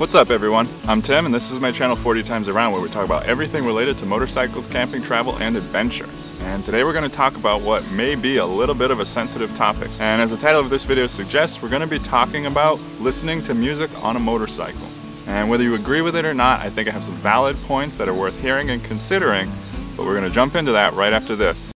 What's up everyone? I'm Tim and this is my channel 40 Times Around where we talk about everything related to motorcycles, camping, travel, and adventure. And today we're going to talk about what may be a little bit of a sensitive topic. And as the title of this video suggests, we're going to be talking about listening to music on a motorcycle. And whether you agree with it or not, I think I have some valid points that are worth hearing and considering, but we're going to jump into that right after this.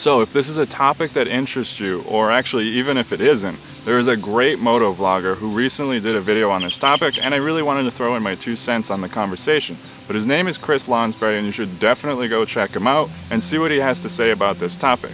So if this is a topic that interests you, or actually even if it isn't, there is a great moto vlogger who recently did a video on this topic and I really wanted to throw in my two cents on the conversation. But his name is Chris Lonsberry and you should definitely go check him out and see what he has to say about this topic.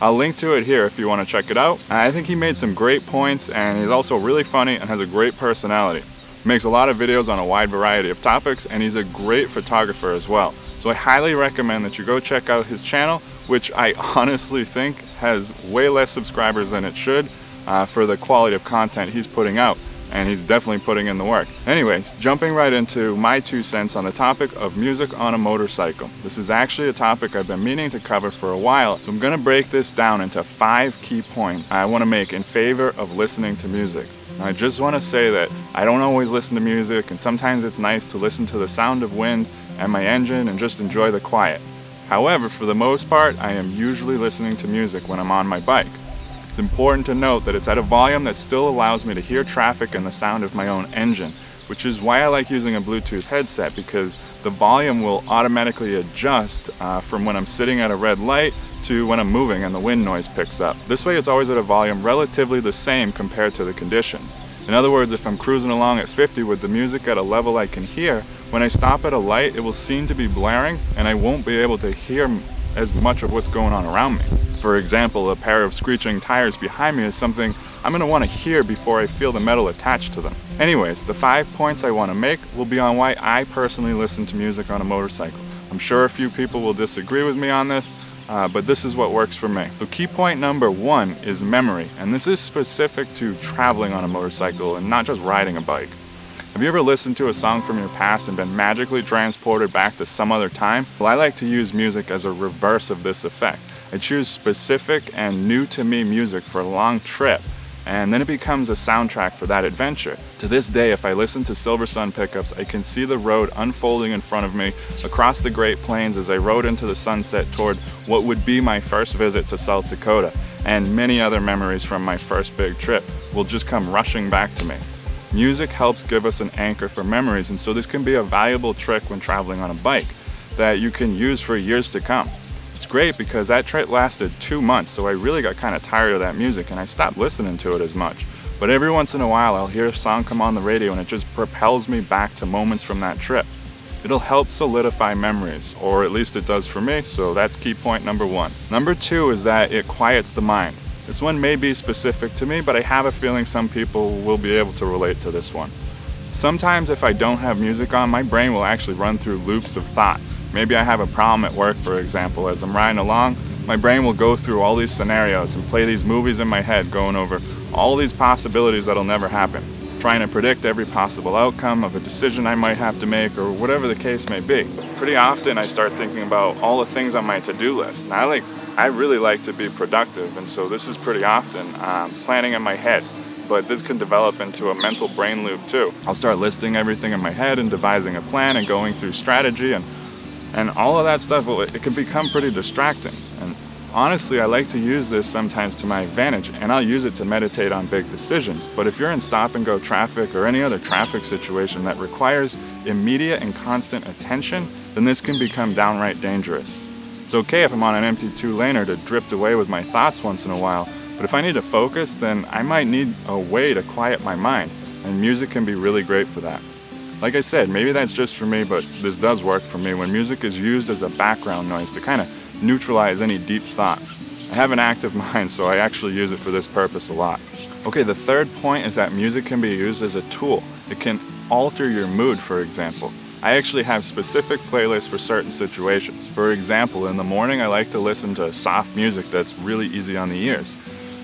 I'll link to it here if you want to check it out. I think he made some great points and he's also really funny and has a great personality. He makes a lot of videos on a wide variety of topics and he's a great photographer as well. So I highly recommend that you go check out his channel which I honestly think has way less subscribers than it should uh, for the quality of content he's putting out. And he's definitely putting in the work. Anyways, jumping right into my two cents on the topic of music on a motorcycle. This is actually a topic I've been meaning to cover for a while, so I'm gonna break this down into five key points I wanna make in favor of listening to music. I just want to say that I don't always listen to music and sometimes it's nice to listen to the sound of wind and my engine and just enjoy the quiet. However, for the most part, I am usually listening to music when I'm on my bike. It's important to note that it's at a volume that still allows me to hear traffic and the sound of my own engine, which is why I like using a Bluetooth headset because the volume will automatically adjust uh, from when I'm sitting at a red light to when I'm moving and the wind noise picks up. This way it's always at a volume relatively the same compared to the conditions. In other words, if I'm cruising along at 50 with the music at a level I can hear, when I stop at a light, it will seem to be blaring and I won't be able to hear as much of what's going on around me. For example, a pair of screeching tires behind me is something I'm going to want to hear before I feel the metal attached to them. Anyways, the five points I want to make will be on why I personally listen to music on a motorcycle. I'm sure a few people will disagree with me on this, uh, but this is what works for me. So key point number one is memory, and this is specific to traveling on a motorcycle and not just riding a bike. Have you ever listened to a song from your past and been magically transported back to some other time? Well, I like to use music as a reverse of this effect. I choose specific and new to me music for a long trip and then it becomes a soundtrack for that adventure. To this day, if I listen to Silversun pickups, I can see the road unfolding in front of me across the Great Plains as I rode into the sunset toward what would be my first visit to South Dakota, and many other memories from my first big trip will just come rushing back to me. Music helps give us an anchor for memories, and so this can be a valuable trick when traveling on a bike that you can use for years to come. It's great because that trip lasted two months, so I really got kind of tired of that music and I stopped listening to it as much. But every once in a while, I'll hear a song come on the radio and it just propels me back to moments from that trip. It'll help solidify memories, or at least it does for me, so that's key point number one. Number two is that it quiets the mind. This one may be specific to me, but I have a feeling some people will be able to relate to this one. Sometimes if I don't have music on, my brain will actually run through loops of thought. Maybe I have a problem at work, for example. As I'm riding along, my brain will go through all these scenarios and play these movies in my head, going over all these possibilities that'll never happen, trying to predict every possible outcome of a decision I might have to make or whatever the case may be. Pretty often I start thinking about all the things on my to-do list. And I like, I really like to be productive, and so this is pretty often um, planning in my head but this can develop into a mental brain loop too. I'll start listing everything in my head and devising a plan and going through strategy and and all of that stuff, it can become pretty distracting. And honestly, I like to use this sometimes to my advantage, and I'll use it to meditate on big decisions. But if you're in stop and go traffic or any other traffic situation that requires immediate and constant attention, then this can become downright dangerous. It's okay if I'm on an empty two-laner to drift away with my thoughts once in a while, but if I need to focus, then I might need a way to quiet my mind, and music can be really great for that. Like I said, maybe that's just for me, but this does work for me when music is used as a background noise to kind of neutralize any deep thought. I have an active mind, so I actually use it for this purpose a lot. Okay, the third point is that music can be used as a tool. It can alter your mood, for example. I actually have specific playlists for certain situations. For example, in the morning I like to listen to soft music that's really easy on the ears.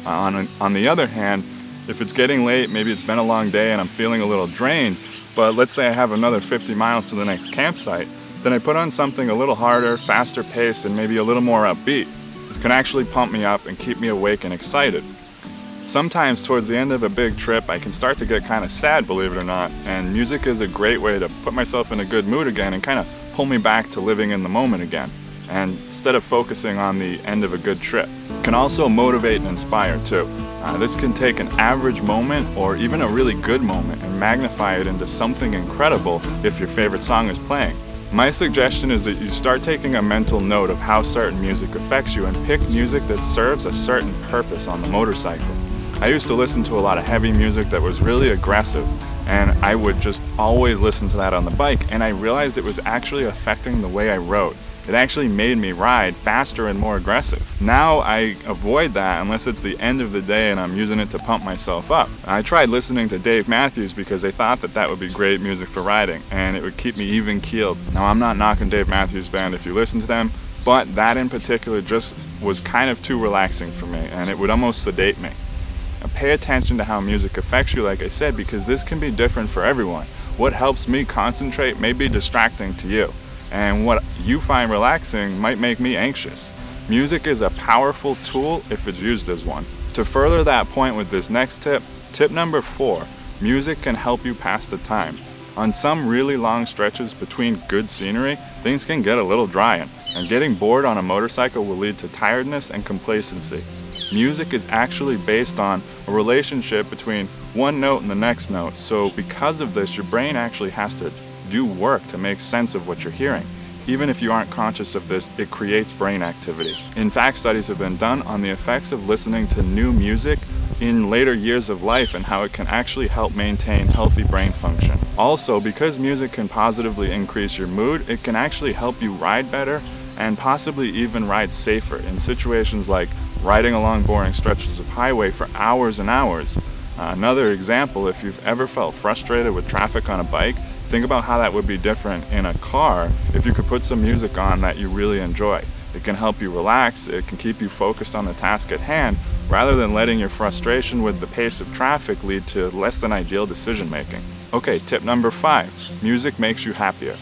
Uh, on, on the other hand, if it's getting late, maybe it's been a long day and I'm feeling a little drained, but let's say I have another 50 miles to the next campsite, then I put on something a little harder, faster paced, and maybe a little more upbeat. can actually pump me up and keep me awake and excited. Sometimes towards the end of a big trip, I can start to get kind of sad, believe it or not, and music is a great way to put myself in a good mood again and kind of pull me back to living in the moment again, and instead of focusing on the end of a good trip. It can also motivate and inspire too. Uh, this can take an average moment or even a really good moment and magnify it into something incredible if your favorite song is playing. My suggestion is that you start taking a mental note of how certain music affects you and pick music that serves a certain purpose on the motorcycle. I used to listen to a lot of heavy music that was really aggressive and I would just always listen to that on the bike and I realized it was actually affecting the way I rode. It actually made me ride faster and more aggressive. Now I avoid that unless it's the end of the day and I'm using it to pump myself up. I tried listening to Dave Matthews because they thought that that would be great music for riding and it would keep me even keeled. Now I'm not knocking Dave Matthews Band if you listen to them, but that in particular just was kind of too relaxing for me and it would almost sedate me. Now pay attention to how music affects you like I said because this can be different for everyone. What helps me concentrate may be distracting to you and what you find relaxing might make me anxious. Music is a powerful tool if it's used as one. To further that point with this next tip, tip number four, music can help you pass the time. On some really long stretches between good scenery, things can get a little dry and getting bored on a motorcycle will lead to tiredness and complacency. Music is actually based on a relationship between one note and the next note, so because of this, your brain actually has to do work to make sense of what you're hearing. Even if you aren't conscious of this, it creates brain activity. In fact, studies have been done on the effects of listening to new music in later years of life and how it can actually help maintain healthy brain function. Also, because music can positively increase your mood, it can actually help you ride better and possibly even ride safer in situations like riding along boring stretches of highway for hours and hours. Uh, another example, if you've ever felt frustrated with traffic on a bike, Think about how that would be different in a car if you could put some music on that you really enjoy. It can help you relax, it can keep you focused on the task at hand, rather than letting your frustration with the pace of traffic lead to less than ideal decision making. Okay, tip number five, music makes you happier.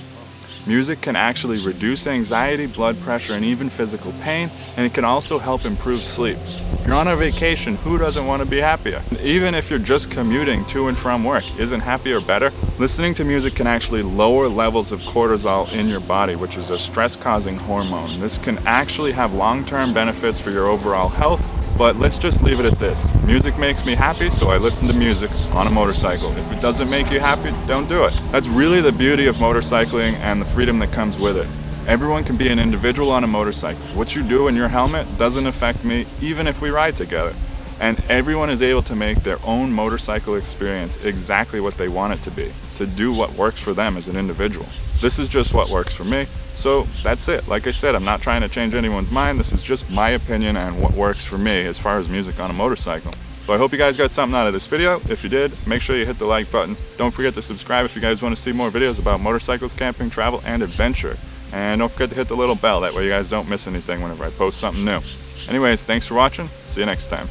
Music can actually reduce anxiety, blood pressure, and even physical pain, and it can also help improve sleep. If you're on a vacation, who doesn't want to be happier? Even if you're just commuting to and from work, isn't happier better? Listening to music can actually lower levels of cortisol in your body, which is a stress-causing hormone. This can actually have long-term benefits for your overall health, but let's just leave it at this. Music makes me happy, so I listen to music on a motorcycle. If it doesn't make you happy, don't do it. That's really the beauty of motorcycling and the freedom that comes with it. Everyone can be an individual on a motorcycle. What you do in your helmet doesn't affect me, even if we ride together. And everyone is able to make their own motorcycle experience exactly what they want it to be, to do what works for them as an individual. This is just what works for me, so that's it. Like I said, I'm not trying to change anyone's mind. This is just my opinion and what works for me as far as music on a motorcycle. So I hope you guys got something out of this video. If you did, make sure you hit the like button. Don't forget to subscribe if you guys want to see more videos about motorcycles, camping, travel, and adventure. And don't forget to hit the little bell. That way you guys don't miss anything whenever I post something new. Anyways, thanks for watching. See you next time.